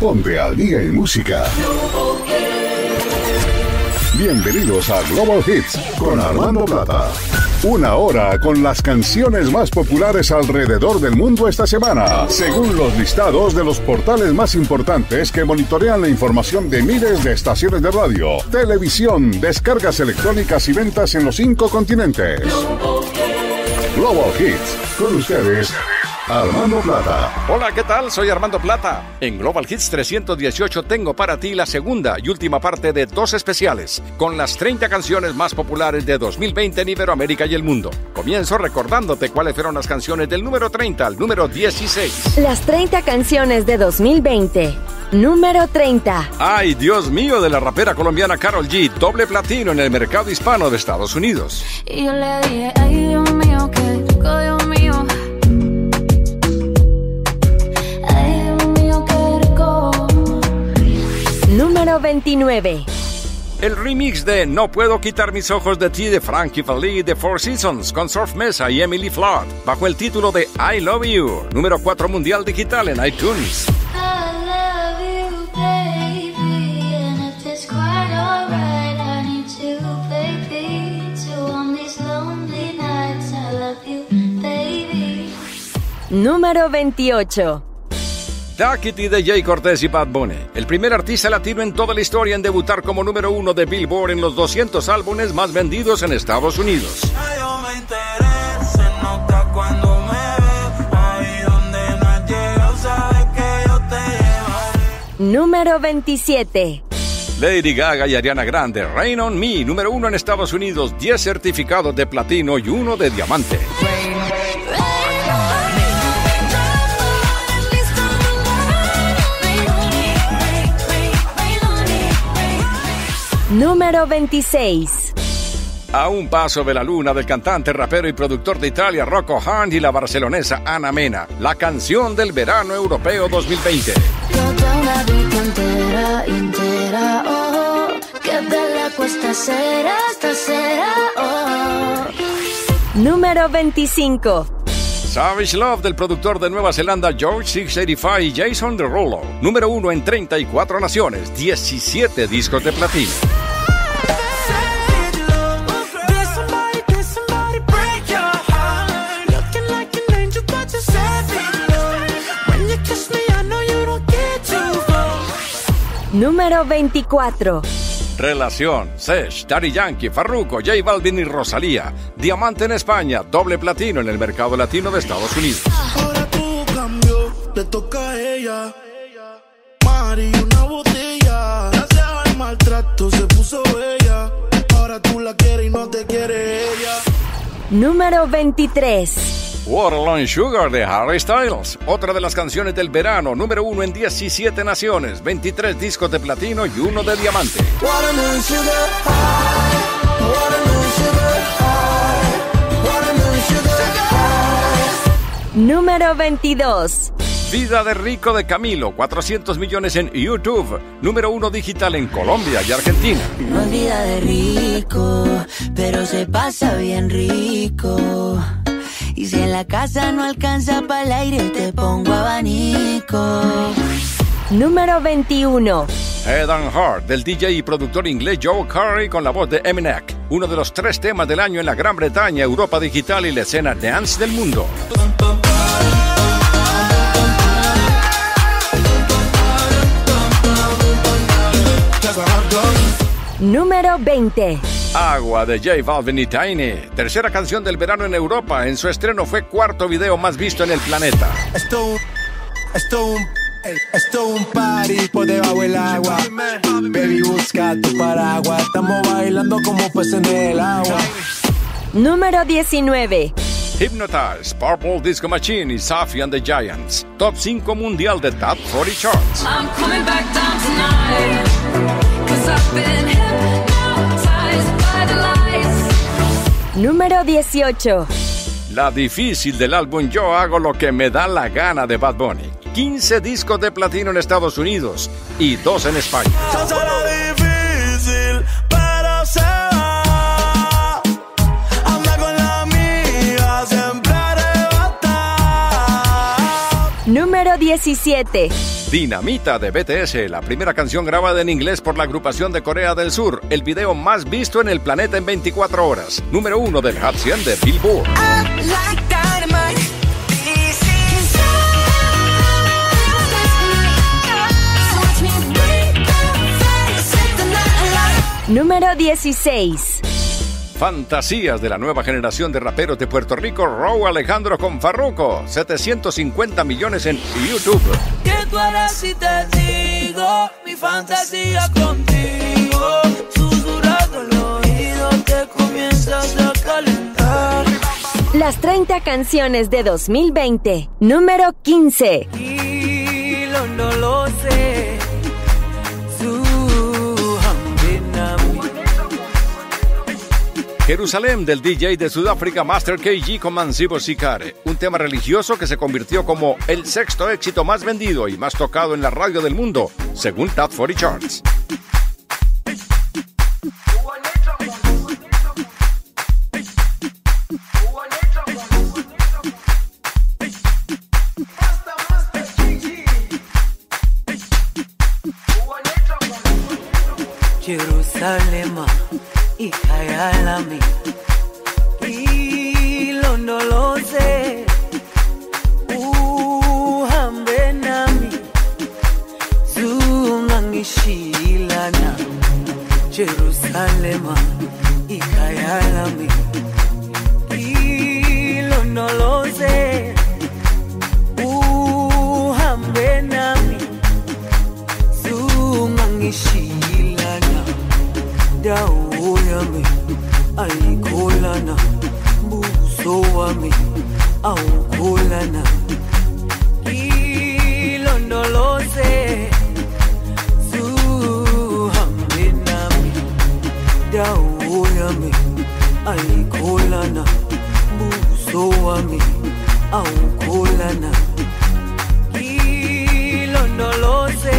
Ponte al día en música. Bienvenidos a Global Hits con Armando Plata. Una hora con las canciones más populares alrededor del mundo esta semana, según los listados de los portales más importantes que monitorean la información de miles de estaciones de radio, televisión, descargas electrónicas y ventas en los cinco continentes. Global Hits, con ustedes. Armando Plata. Hola, ¿qué tal? Soy Armando Plata. En Global Hits 318 tengo para ti la segunda y última parte de dos especiales, con las 30 canciones más populares de 2020 en Iberoamérica y el mundo. Comienzo recordándote cuáles fueron las canciones del número 30 al número 16. Las 30 canciones de 2020. Número 30. Ay, Dios mío, de la rapera colombiana Carol G, doble platino en el mercado hispano de Estados Unidos. Y yo le dije, ay, Dios mío, qué Número 29. El remix de No puedo quitar mis ojos de ti de Frankie Valli de Four Seasons con Surf Mesa y Emily Flood bajo el título de I Love You, número 4 mundial digital en iTunes. Número 28. Duckity de Jay Cortez y Bad Bunny, el primer artista latino en toda la historia en debutar como número uno de Billboard en los 200 álbumes más vendidos en Estados Unidos. Número 27. Lady Gaga y Ariana Grande, Rain on Me, número uno en Estados Unidos, 10 certificados de platino y uno de diamante. Número 26. A un paso de la luna del cantante, rapero y productor de Italia Rocco Hunt y la barcelonesa Ana Mena, la canción del verano europeo 2020. Número 25. Savage Love del productor de Nueva Zelanda George 685 y Jason Derulo. Número uno en 34 naciones, 17 discos de platino. Número 24. Relación, Sesh, Daddy Yankee, Farruko, J Balvin y Rosalía. Diamante en España, doble platino en el mercado latino de Estados Unidos. Ahora tu cambio, le toca a ella. Mari, una botella. Gracias al maltrato se puso bella. Ahora tú la quieres y no te quiere ella. Número 23. Waterline Sugar de Harry Styles, otra de las canciones del verano, número uno en 17 naciones, 23 discos de platino y uno de diamante. Watermelon sugar high. Watermelon sugar high. Watermelon sugar high. Número 22. Vida de Rico de Camilo, 400 millones en YouTube, número uno digital en Colombia y Argentina. No es vida de rico, pero se pasa bien rico. Y si en la casa no alcanza para el aire, te pongo abanico. Número 21. Head and Heart del DJ y productor inglés Joe Curry con la voz de Eminem, uno de los tres temas del año en la Gran Bretaña, Europa Digital y la escena dance del mundo. Número 20. Agua de J Balvin y Tiny, tercera canción del verano en Europa. En su estreno fue cuarto video más visto en el planeta. Esto, esto, esto un party por debajo del agua. Baby, busca tu paraguas. Estamos bailando como peces en el agua. Número 19. Hypnotize, Purple Disco Machine y Safi and the Giants. Top 5 mundial de Top 40 Charts. I'm coming back down tonight. Cause I've been Número 18. La difícil del álbum Yo hago lo que me da la gana de Bad Bunny. 15 discos de platino en Estados Unidos y 2 en España. Número Número 17. Dinamita de BTS, la primera canción grabada en inglés por la agrupación de Corea del Sur, el video más visto en el planeta en 24 horas. Número 1 del Hot 100 de Billboard. Número 16. Fantasías de la nueva generación de raperos de Puerto Rico, Row Alejandro con Farruko. 750 millones en YouTube. ¿Qué tú harás si te digo mi fantasía contigo? Susurrando el oído te comienzas a calentar. Las 30 canciones de 2020. Número 15. Jerusalén del DJ de Sudáfrica Master KG con Mansibo Sikare, un tema religioso que se convirtió como el sexto éxito más vendido y más tocado en la radio del mundo, según Top 40 Charts. Ikayalami ilondoloze uhambe nami. Zungangishilana Jerusalema wami awukholana ilondoloze zuhambe nami dawo yami ayikholana buso wami ilondoloze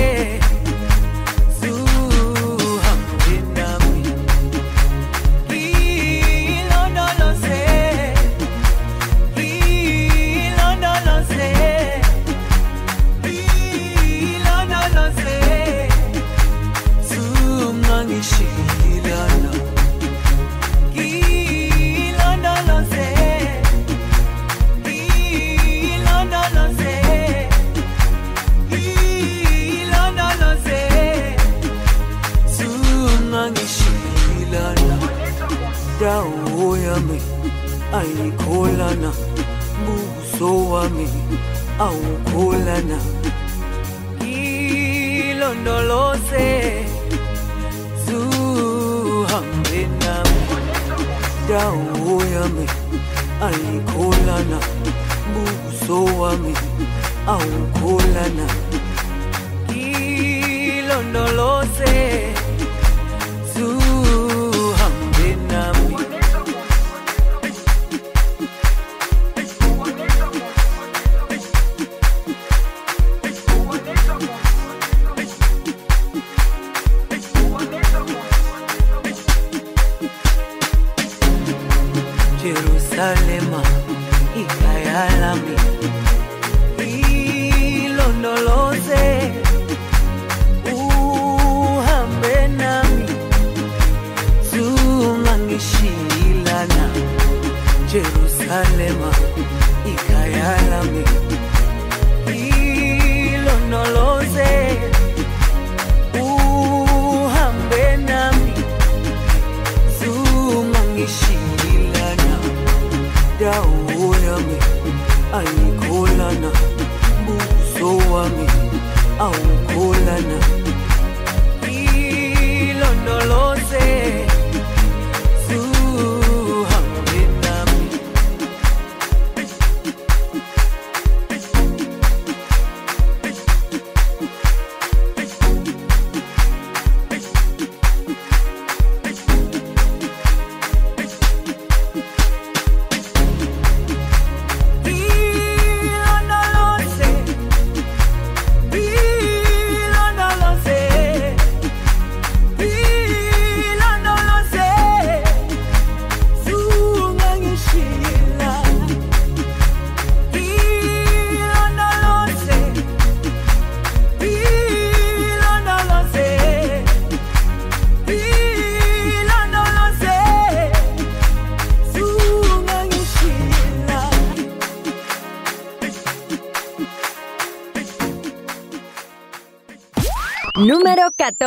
Diana.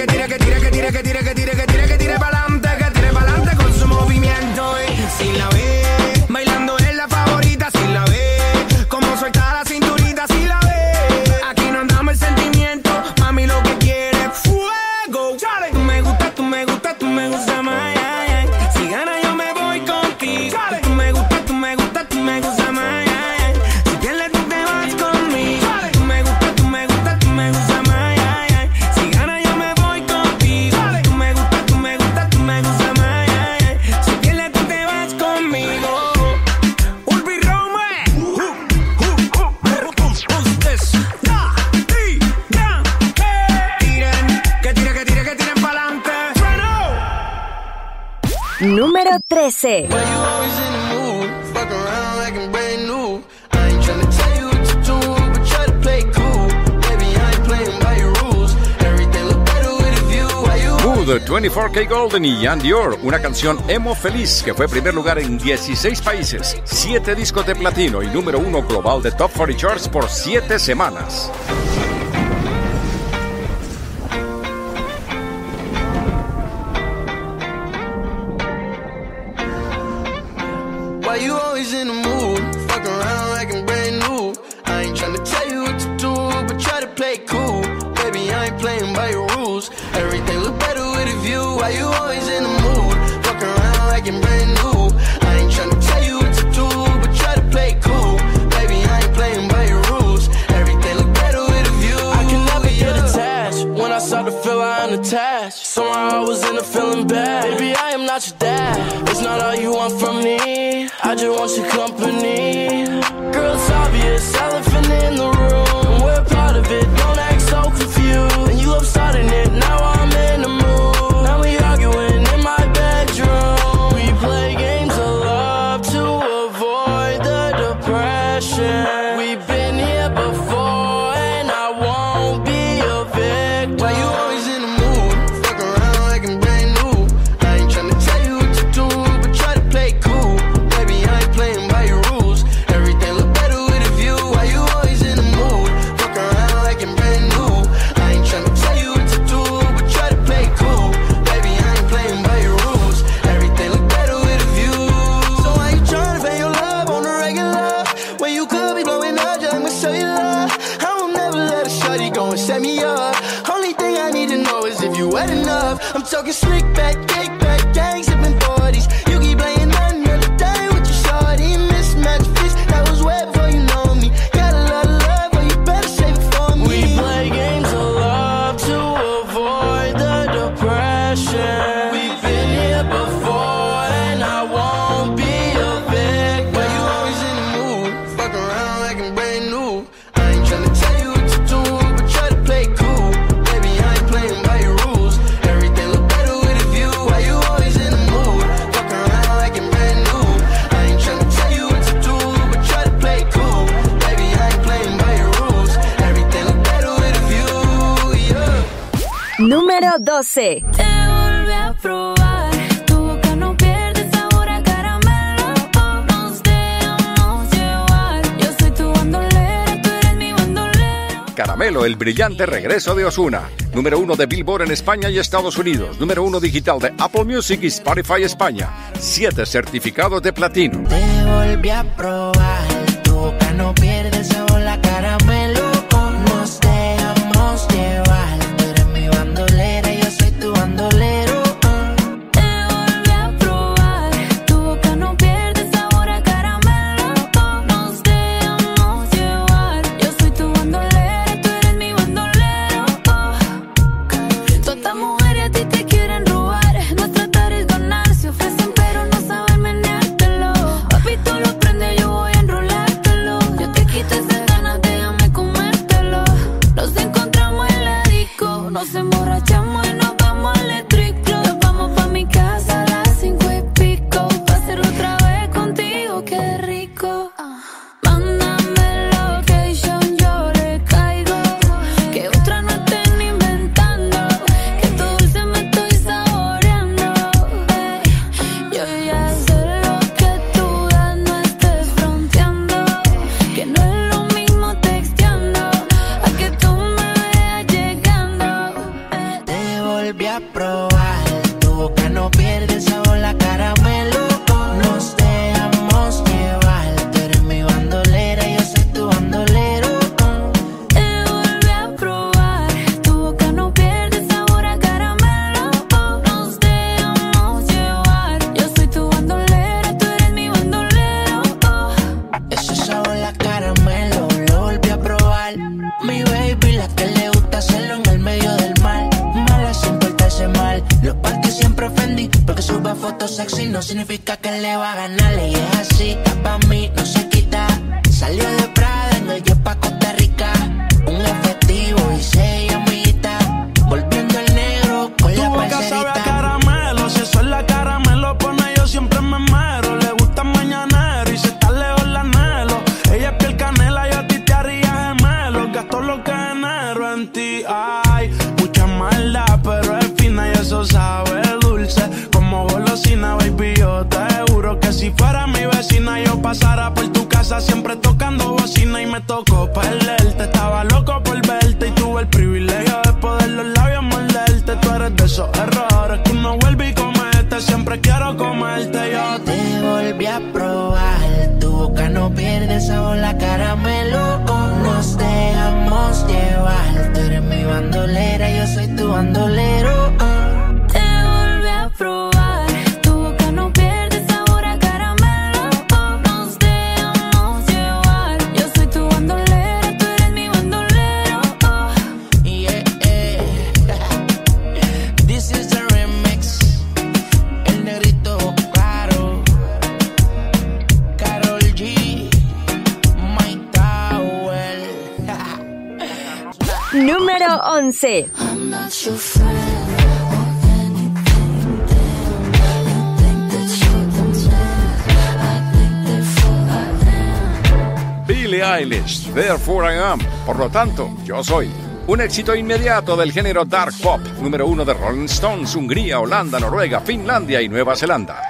que tira, que 24K Golden y Jan Dior, una canción emo feliz que fue primer lugar en 16 países, 7 discos de platino y número 1 global de Top 40 Charts por 7 semanas. not all you want from me. I just want your company. Número 12. Te volví a probar. Tu boca no pierde sabor a caramelo. Nos dejamos llevar. Yo soy tu bandolera, tú eres mi bandolero. Caramelo, el brillante regreso de Osuna. Número 1 de Billboard en España y Estados Unidos. Número 1 digital de Apple Music y Spotify España. 7 certificados de platino. Te volví a probar. no significa que le va a ganar, y es así. Therefore I Am. Por lo tanto, yo soy. Un éxito inmediato del género dark pop, número uno de Rolling Stones, Hungría, Holanda, Noruega, Finlandia y Nueva Zelanda.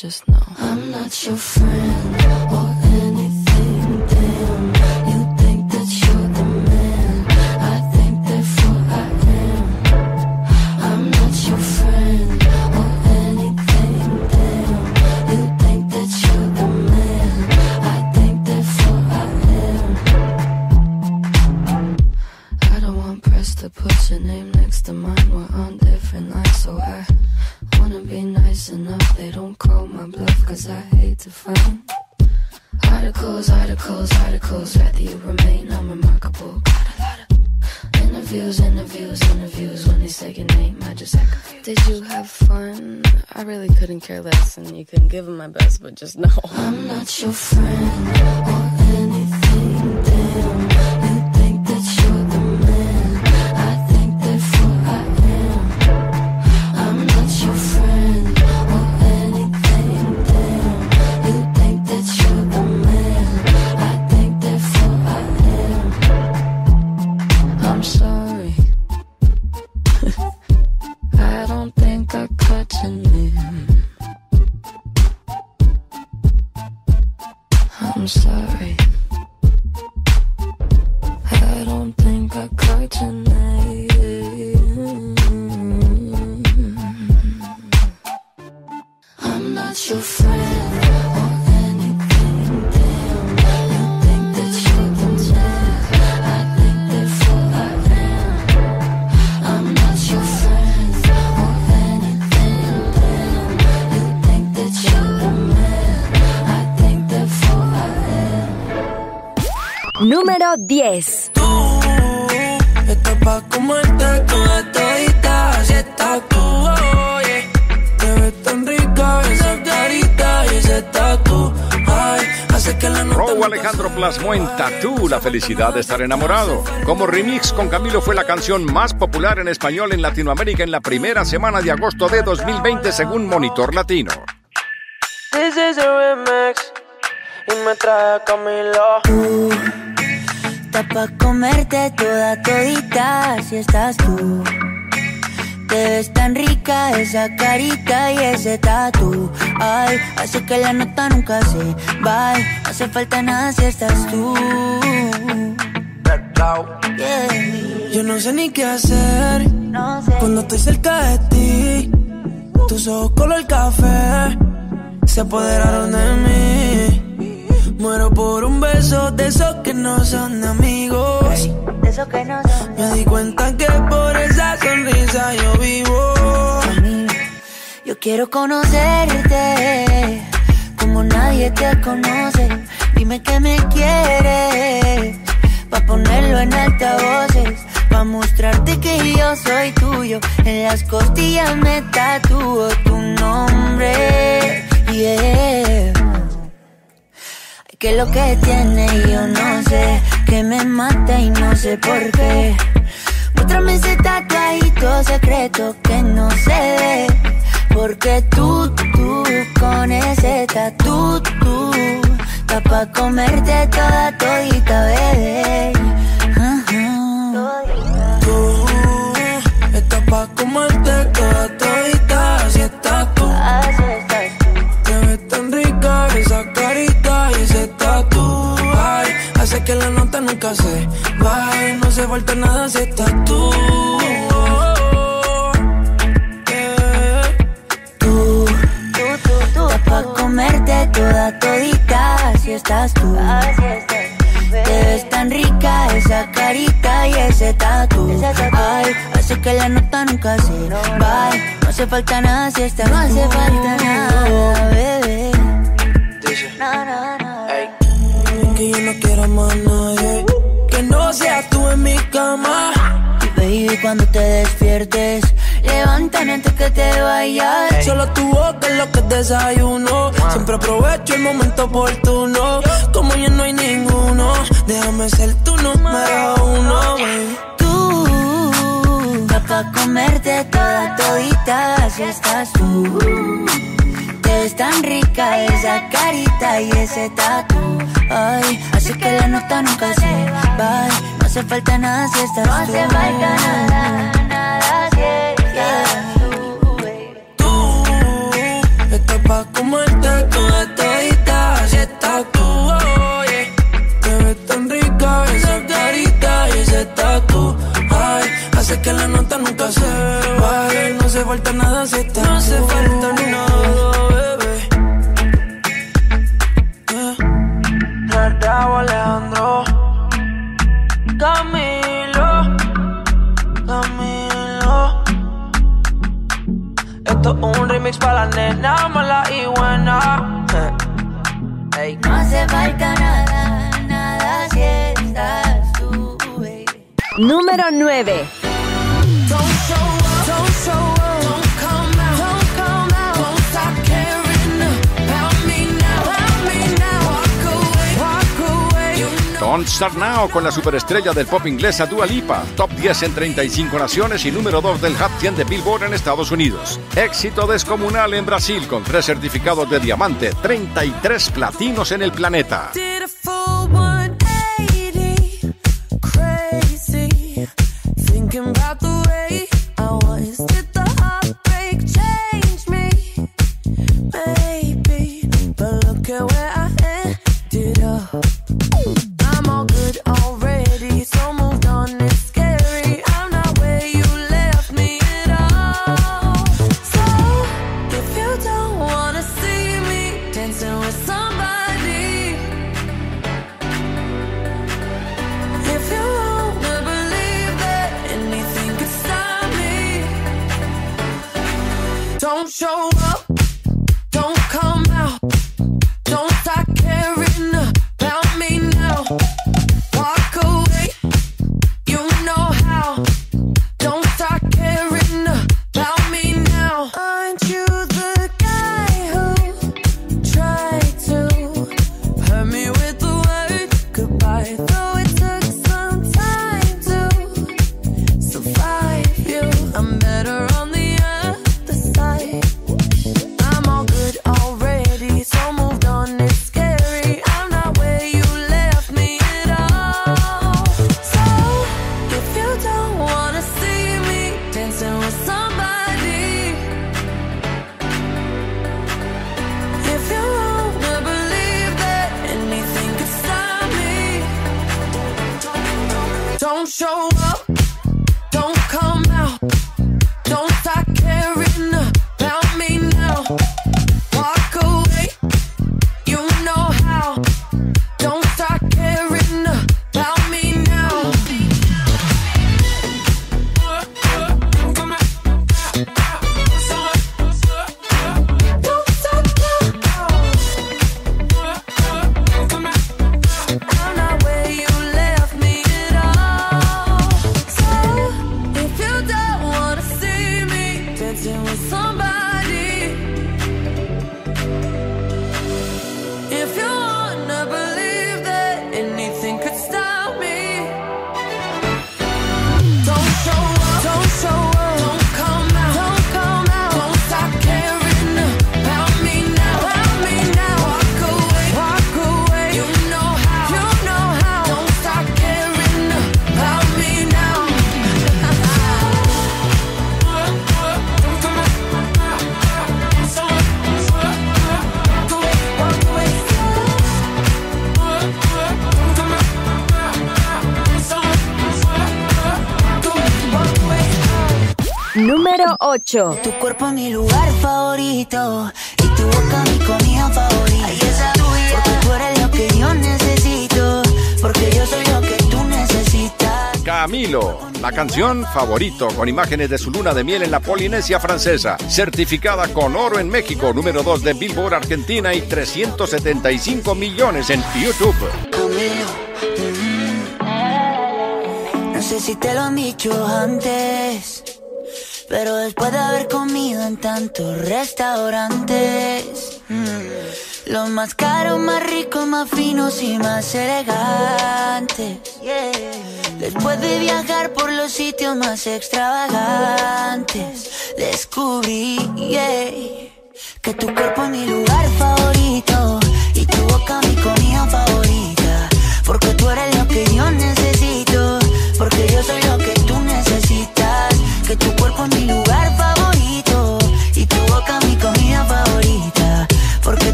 Just know. I'm not your friend give them my best, but just know I'm not your friend felicidad de estar enamorado. Como remix con Camilo fue la canción más popular en español en Latinoamérica en la primera semana de agosto de 2020 según Monitor Latino. This is a remix y me trae a Camilo. Está pa' comerte toda todita si estás tú. Te ves tan rica esa carita y ese tatu. Ay, hace que la nota nunca se. No hace falta nada si estás tú. Yeah. Yo no sé ni qué hacer cuando estoy cerca de ti. Tus ojos color café se apoderaron de mí. Muero por un beso de esos que no son amigos. Eso que no son. Me di cuenta que por esa sonrisa yo vivo. Yo quiero conocerte como nadie te conoce. Dime que me quieres pa ponerlo en altavoces, pa mostrarte que yo soy tuyo. En las costillas me tatúo tu nombre. Yeah. Que lo que tiene yo no sé, que me mata y no sé por qué. Muéstrame ese tatuajito secreto que no se ve. Porque tú, tú, con ese tatu, tú, está pa' comerte toda todita, bebé. Tú estás pa' comerte nunca se vaya. No se falta nada si estás tú. Tú, tú, tú, pa' comerte toda todita, así estás tú. Te ves tan rica esa carita y ese tatu. Ay, hace que la nota nunca se va. No hace falta nada si estás No hace falta nada, bebé. No, no, no. Que yo no quiero más nadie. Que no seas tú en mi cama. Baby, cuando te despiertes, levántame antes que te vayas. Solo tu boca es lo que desayuno. Siempre aprovecho el momento oportuno. Como ya no hay ninguno, déjame ser tu número uno. baby. Tú Pa' comerte toda todita si estás esa carita y ese tatu. Ay, así que la nota nunca se va. No hace falta nada si estás tú. No hace falta nada, nada si estás Tú estás pa' comerte toda todita si estás tú. Te ves tan rica esa carita y ese tatu. Ay, hace que la nota nunca se baje. No hace falta nada si estás No hace falta la nena mala y buena Ey. No hace falta nada, nada si estás tú, baby. Número 9. Don't Start Now con la superestrella del pop inglesa Dua Lipa, top 10 en 35 naciones y número 2 del Hot 100 de Billboard en Estados Unidos. Éxito descomunal en Brasil con 3 certificados de diamante, 33 platinos en el planeta. 8. Tu cuerpo es mi lugar favorito y tu boca mi comida favorita. Porque tú eres lo que yo necesito, porque yo soy lo que tú necesitas. Camilo, la canción favorito con imágenes de su luna de miel en la Polinesia francesa, certificada con oro en México, número 2 de Billboard Argentina y 375 millones en YouTube. No sé si te lo han dicho antes, pero después de haber comido en tantos restaurantes, mm, los más caros, más ricos, más finos y más elegantes. Después de viajar por los sitios más extravagantes, descubrí que tu cuerpo es mi lugar favorito y tu boca mi comida favorita. Porque tú eres lo que yo necesito, porque yo soy lo que tú necesitas que tu cuerpo es mi lugar.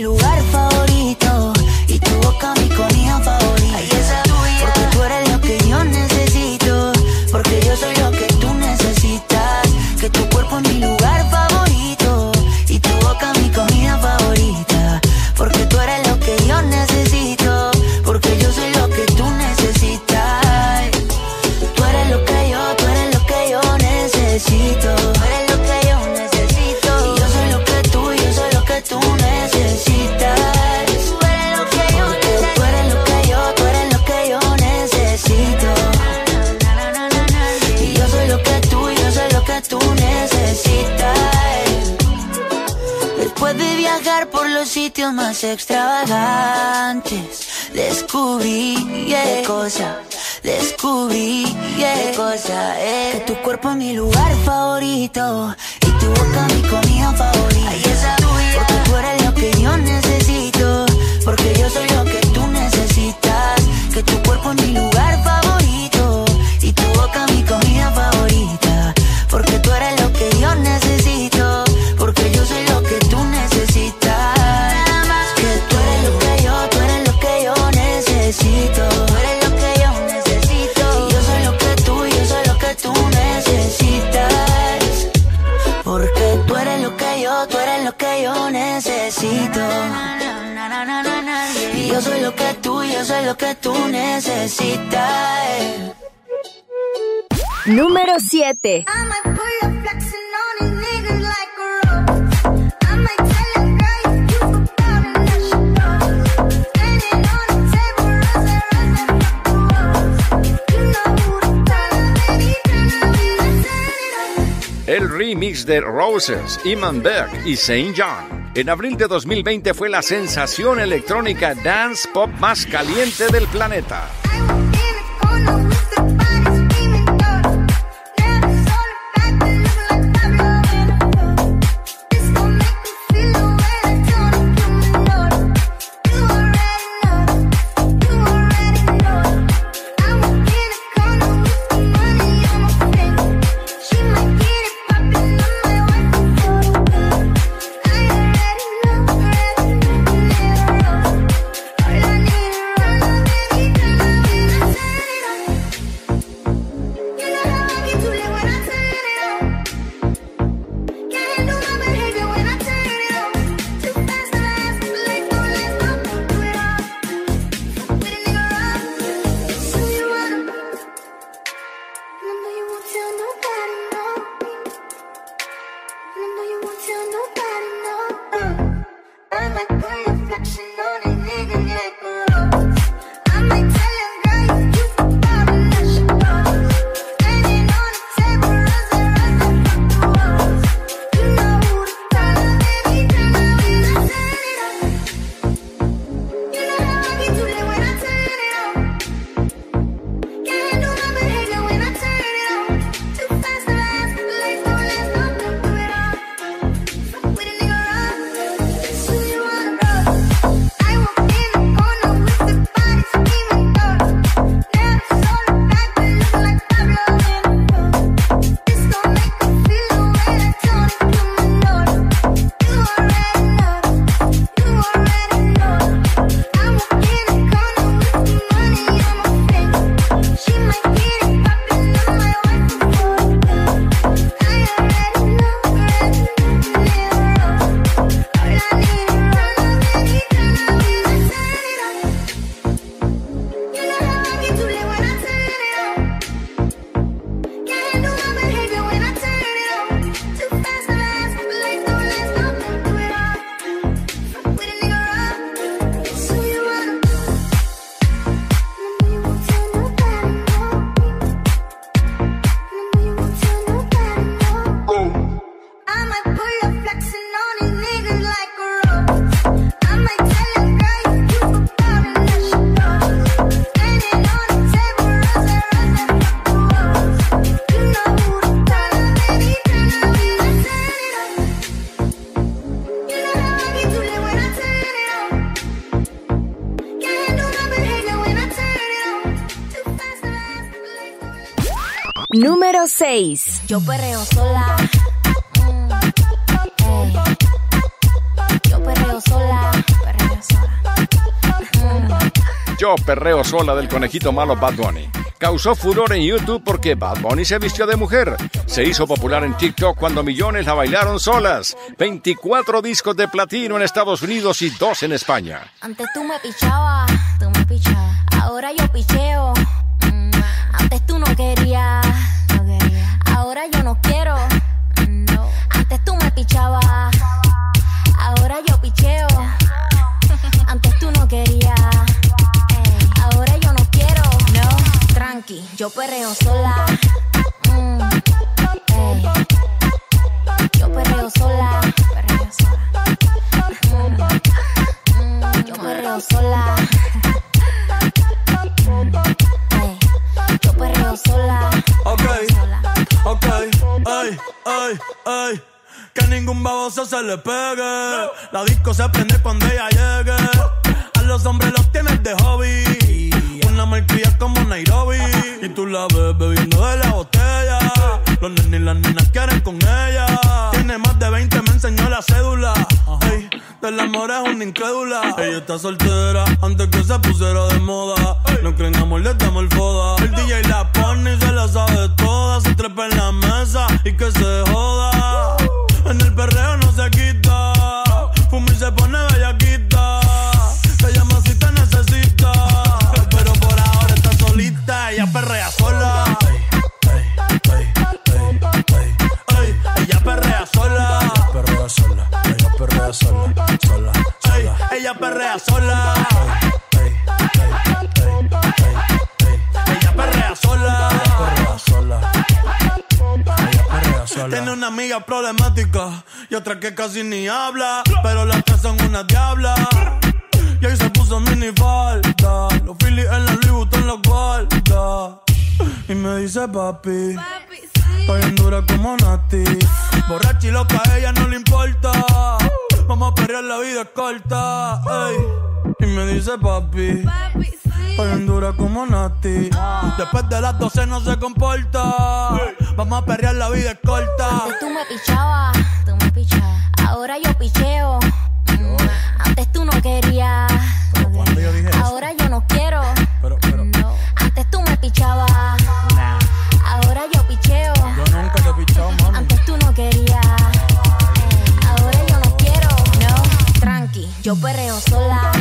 lugar. El remix de Roses, Iman Berg y Saint John. En abril de 2020 fue la sensación electrónica dance pop más caliente del planeta. 6. Yo perreo sola. Mm, ey. Yo perreo sola. Perreo sola. Yo perreo sola del conejito malo Bad Bunny. Causó furor en YouTube porque Bad Bunny se vistió de mujer. Se hizo popular en TikTok cuando millones la bailaron solas. 24 discos de platino en Estados Unidos y dos en España. Antes tú me pichabas, tú me pichabas. Ahora yo picheo. Mm, Antes tú no querías. Ahora yo no quiero. No. Antes tú me pichabas. Ahora yo picheo. Antes tú no querías. Ahora yo no quiero. No. Tranqui, yo perreo sola. Mm. Yo perreo sola. Sola. Mm, mm, Yo perreo sola. Yo perreo sola. Ok, ok, ay, ay, ay. Que ningún baboso se le pegue. La disco se prende cuando ella llegue. A los hombres los tienes de hobby. Una marquilla como Nairobi. Y tú la ves bebiendo de la botella. Los nenes y las nenas quieren con ella. Tiene más de 20, me enseñó la cédula. Ey, del amor es una incrédula. Ella está soltera antes que se pusiera de moda. No creen amor, le damos el foda. El DJ la pone y se la sabe toda. Se trepa en la mesa y que se joda. En el perreo no Problemática y otra que casi ni habla. Pero las tres son una diabla. Y ahí se puso mini falta. Los Phillies en la Louis Vuitton los guarda. Y me dice papi. Estoy en dura como Nati. Borracha y loca, a ella no le importa. Vamos a perrear, la vida es corta. ey. Y me dice papi. Estoy en dura como Nati. Después de las 12 no se comporta. Vamos a perrear, la vida es corta. Antes tú me pichabas, tú me pichabas. Ahora yo picheo. Mm, Antes tú no querías. Ahora yo no quiero. No. Antes tú me pichabas. Ahora yo picheo. Yo nunca te he pichado, mami. Antes tú no querías. Ahora yo no quiero. No. Tranqui, yo perreo sola.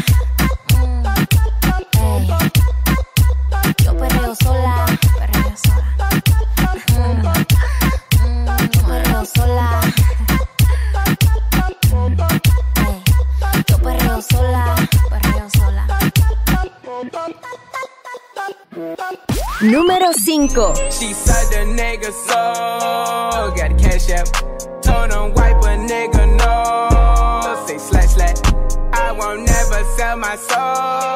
Sola. Perreo sola. Mm, mm, perreo sola. Ey. Yo perreo sola. Perreo sola. Número 5. She said the nigga so got the cash out. Told him wipe a nigga no. Say slash slash.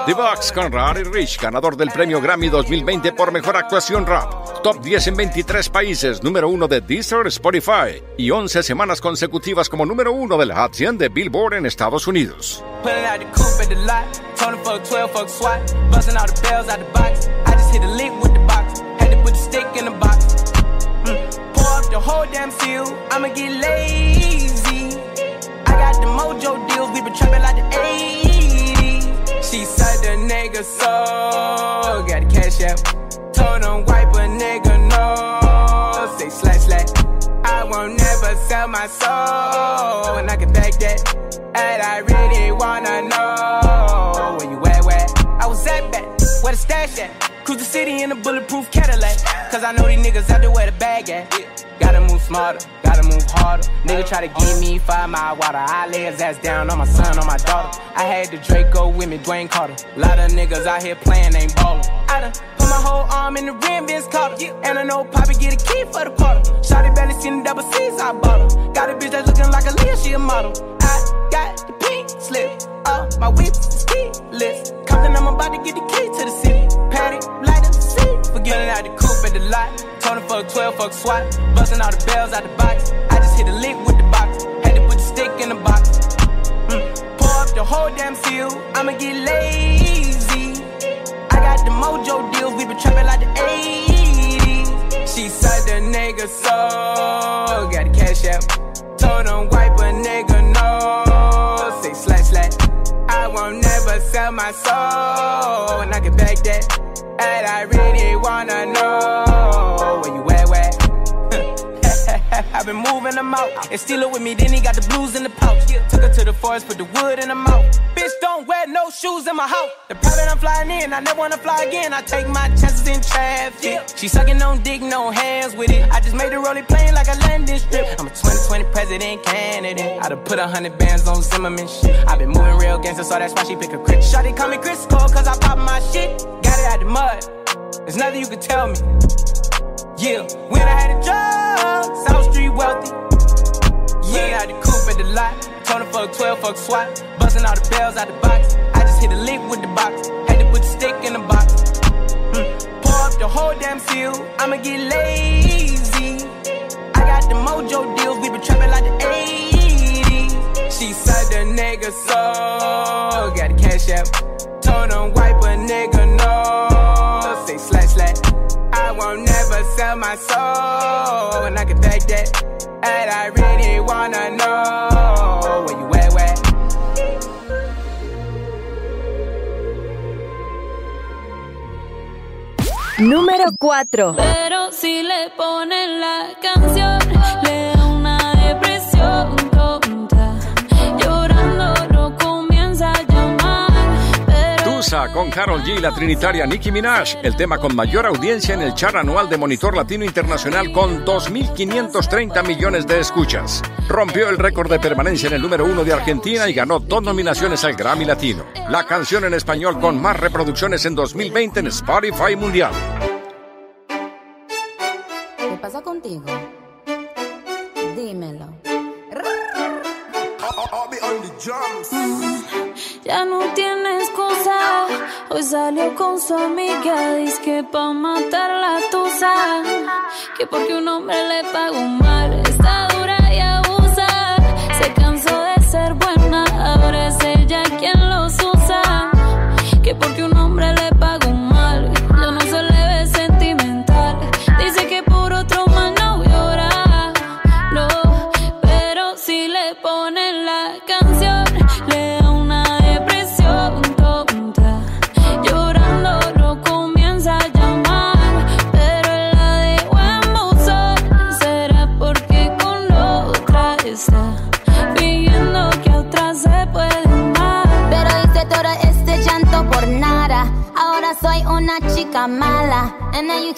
The Box con Rari Rich, ganador del premio Grammy 2020 por mejor actuación rap. Top 10 en 23 países, número 1 de Deezer, Spotify y 11 semanas consecutivas como número 1 del Hot 100 de Billboard en Estados Unidos. Pulling out the coupe at the lot. Told him fuck 12, fuck SWAT. Busting all the bells out the box. I just hit a lick with the box. Had to put the stick in the box. Pour up the whole damn seal. I'ma get lazy. The mojo deals. We been trapping like the 80s. She said the nigga so got the cash out. Told him wipe a nigga no. Say slash slash. I won't never sell my soul. And I can back that. And I really wanna know where you at, where I was at back, where the stash at. Cruise the city in a bulletproof Cadillac. Cause I know these niggas out there where the bag at. Gotta move smarter, harder. Nigga try to give me five mile water. I lay his ass down on my son, on my daughter. I had the Draco with me, Dwayne Carter. Lot of niggas out here playing, ain't ballin'. I done put my whole arm in the rim, Vince Carter. And I know Poppy get a key for the quarter. Shotty belly seen the double C's, I bought her. Got a bitch that's looking like a Leah, she a model. I got the pink slip. Uh, my whip is keyless. Compton, I'm about to get the key to the city. Patty, the out the coupe at the lot. Told him fuck 12, fuck SWAT. Busting all the bells out the box. I just hit a lick with the box. Had to put the stick in the box. Mm. Pour up the whole damn seal. I'ma get lazy. I got the mojo deals. We been trapping like the 80s. She said the nigga so got a cash out. Told him wipe a nigga no. Say slash slash. I won't never sell my soul, and I can back that. And I really wanna know where you at, where? I've been moving them out. And steal it with me, then he got the blues in the pouch. Took her to the forest, put the wood in the mouth. Bitch, don't wear no shoes in my house. The private I'm flying in, I never wanna fly again. I take my chances in traffic. She sucking on dick, no hands with it. I just made the rolling plane like a landing strip. I'm a 2020 president candidate. I done put a hundred bands on Zimmerman shit. i been moving real gangster, so that's why she pick a crit. Shawty call me Crisco, cause I pop my shit. Got it out the mud. There's nothing you can tell me. Yeah, when I had a job, South Street wealthy. Yeah, had the coupe at the lot. Told him fuck 12, fuck SWAT. Busting all the bells out the box. Hit a lick with the box. Had to put the stick in the box. Mm. Pour up the whole damn seal. I'ma get lazy. I got the mojo deals. We been trapping like the 80s. She said the nigga so got a cash app. Told him wipe a nigga no. Say slash slash. I won't never sell my soul, and I can back that. And I really wanna know where you Número 4. Pero si le ponen la canción, le Con Carol G y la trinitaria Nicki Minaj, el tema con mayor audiencia en el chart anual de Monitor Latino Internacional con 2.530 millones de escuchas. Rompió el récord de permanencia en el número uno de Argentina y ganó dos nominaciones al Grammy Latino. La canción en español con más reproducciones en 2020 en Spotify Mundial. ¿Qué pasa contigo? Dímelo. Ya no tiene excusa. Hoy salió con su amiga, dice que pa' matar la tusa. Que porque un hombre le pagó mal,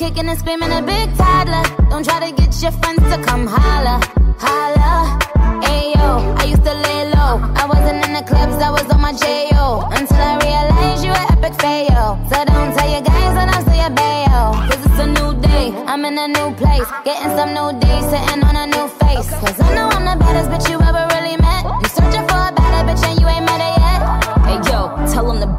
kicking and screaming a big toddler. Don't try to get your friends to come holla. Holla. Ayo, I used to lay low. I wasn't in the clubs, I was on my J.O. Until I realized you were epic fail. So don't tell your guys when I say a bail. Cause it's a new day, I'm in a new place. Getting some new days, sitting on a new face. Cause I know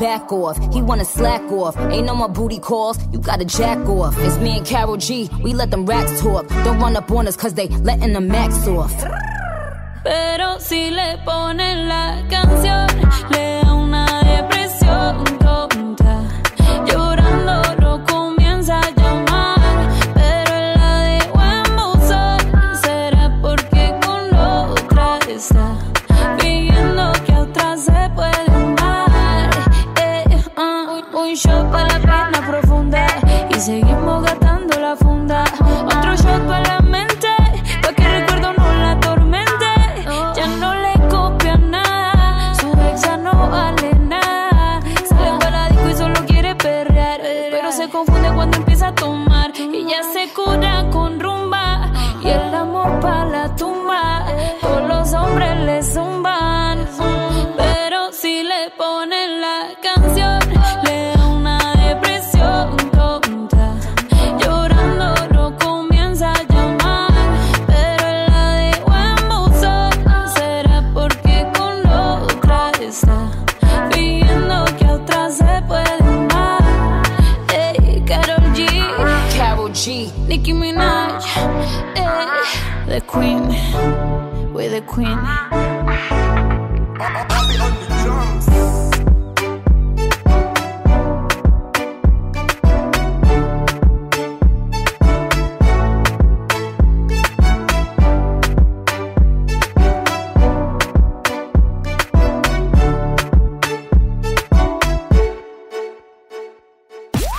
back off. He wanna slack off. Ain't no more booty calls. You gotta jack off. It's me and Carol G. We let them racks talk. Don't run up on us cause they letting the max off. Pero si le ponen la canción, le da una depresión queen, we're the queen.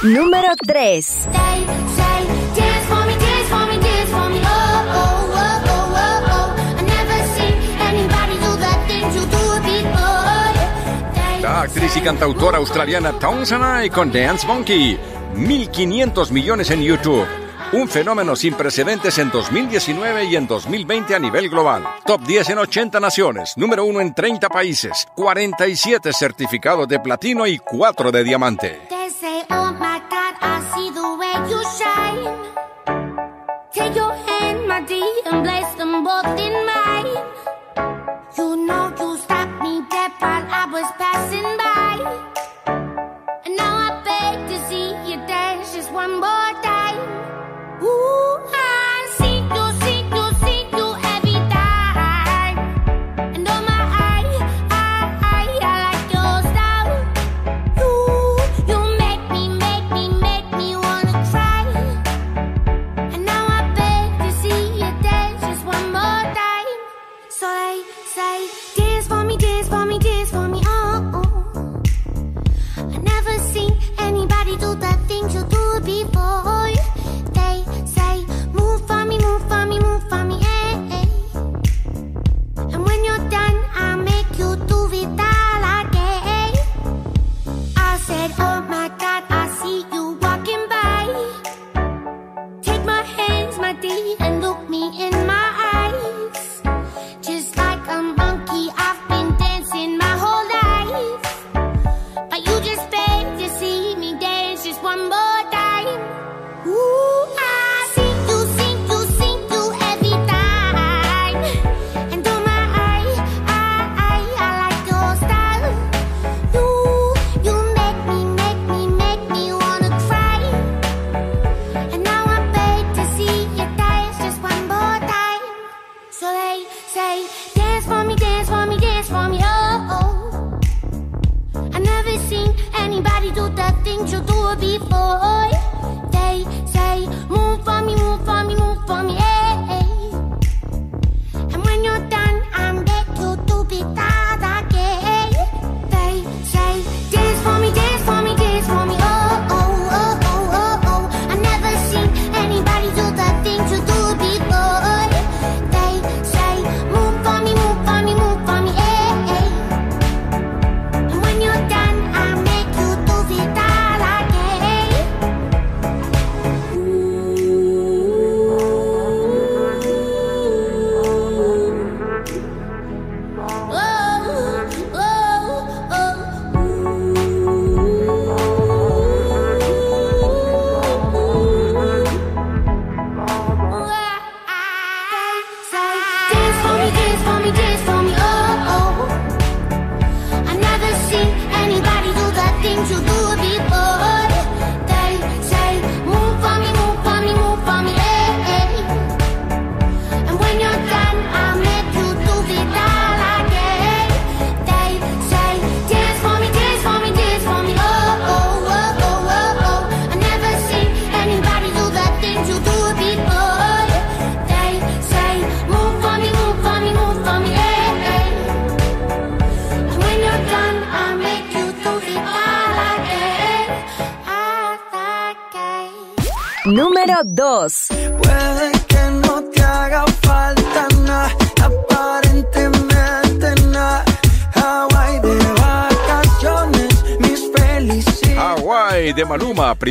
Número 3. y cantautora australiana Townsend con Dance Monkey. 1.500 millones en YouTube. Un fenómeno sin precedentes en 2019 y en 2020 a nivel global. Top 10 en 80 naciones, número 1 en 30 países, 47 certificados de platino y 4 de diamante.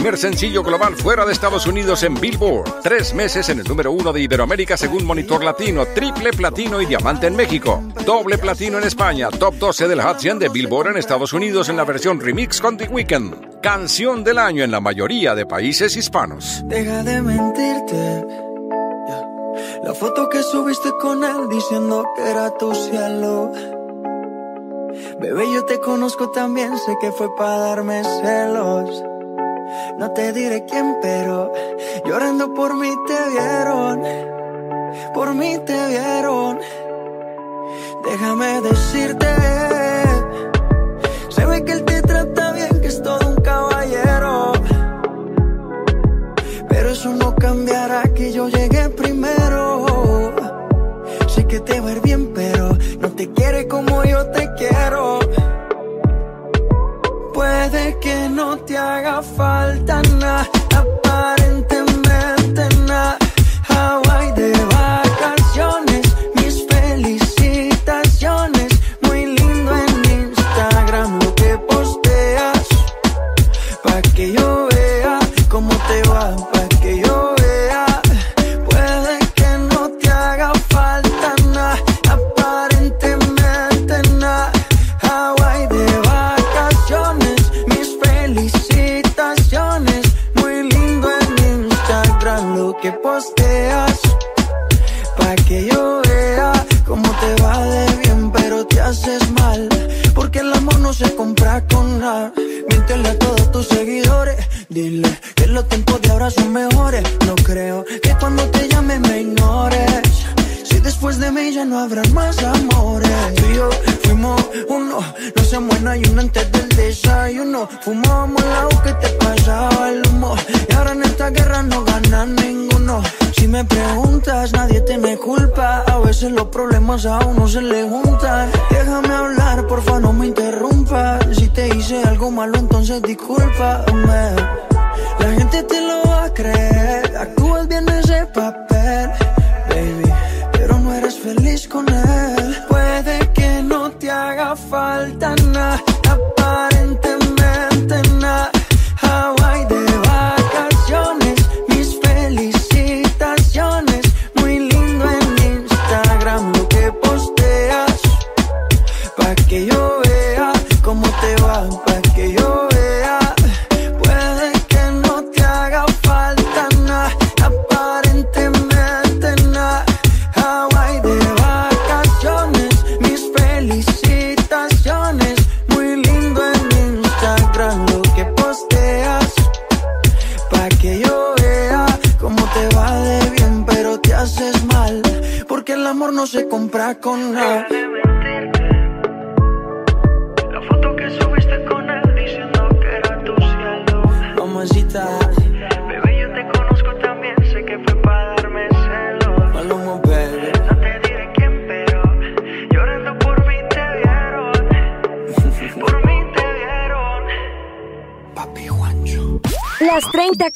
primer sencillo global fuera de Estados Unidos en Billboard. Tres meses en el número uno de Iberoamérica según Monitor Latino, triple platino y diamante en México, doble platino en España, top 12 del Hot 100 de Billboard en Estados Unidos en la versión remix con The Weeknd. Canción del año en la mayoría de países hispanos. Deja de mentirte. La foto que subiste con él diciendo que era tu cielo. Bebé, yo te conozco también, sé que fue para darme celos. No te diré quién, pero llorando por mí te vieron. Por mí te vieron. Déjame decirte. Se ve que él te trata bien, que es todo un caballero. Pero eso no cambiará que yo llegué primero. Sé que te va a ir bien, pero no te quiere como yo te quiero. haga falta nada. pop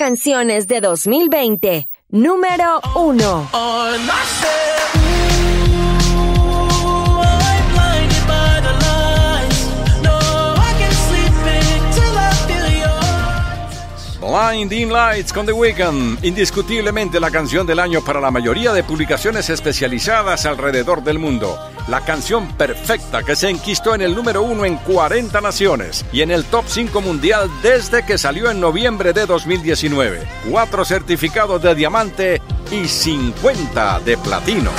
canciones de 2020. Número 1. Blinding Lights con The Weeknd, indiscutiblemente la canción del año para la mayoría de publicaciones especializadas alrededor del mundo la canción perfecta que se enquistó en el número uno en 40 naciones y en el top 5 mundial desde que salió en noviembre de 2019. Cuatro certificados de diamante y 50 de platino.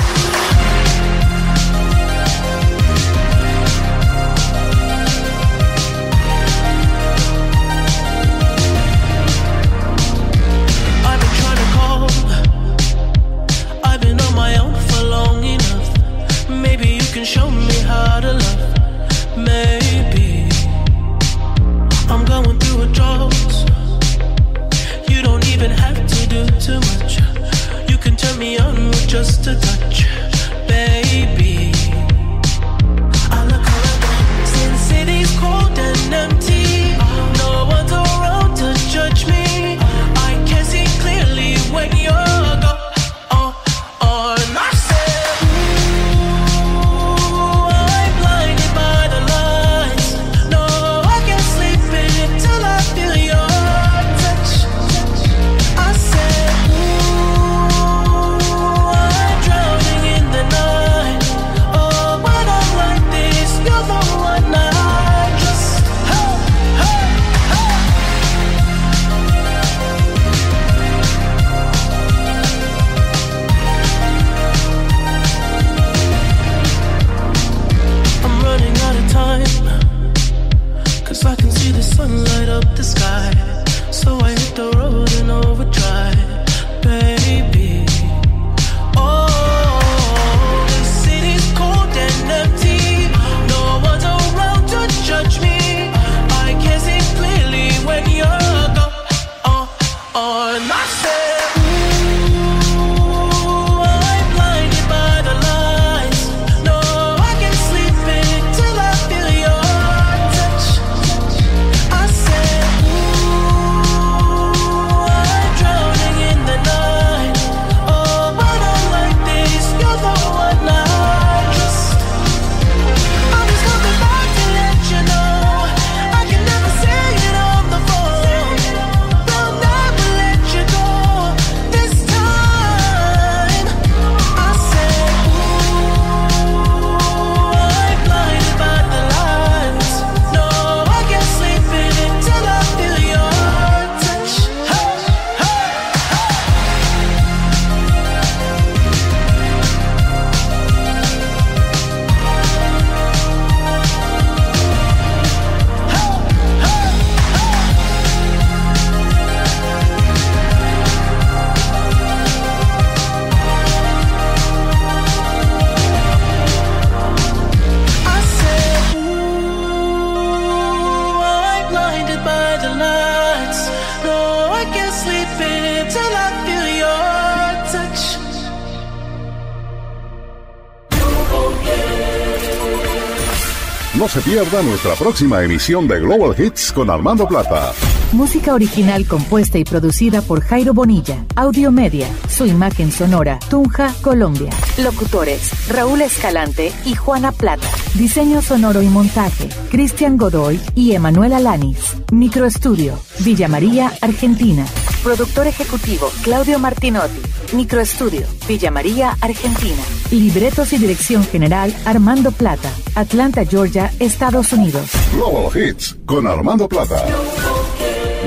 Nuestra próxima emisión de Global Hits con Armando Plata. Música original compuesta y producida por Jairo Bonilla. Audio Media. Su imagen sonora. Tunja, Colombia. Locutores. Raúl Escalante y Juana Plata. Diseño sonoro y montaje. Cristian Godoy y Emanuela Lanis. Microestudio. Villa María, Argentina. Productor ejecutivo Claudio Martinotti. Microestudio. Villa María, Argentina. Libretos y dirección general Armando Plata. Atlanta, Georgia, Estados Unidos. Global Hits con Armando Plata.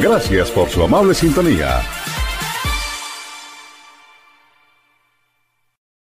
Gracias por su amable sintonía.